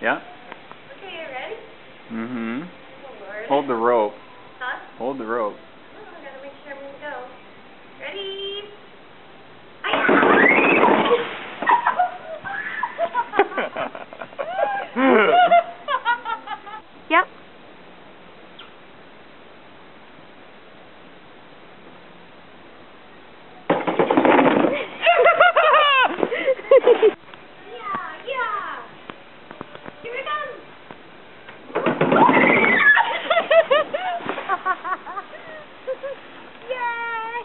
Yeah? Okay, you ready? Mm-hmm. Oh, Hold the rope. Huh? Hold the rope. Oh, I gotta make sure I'm gonna go. Ready? Ay-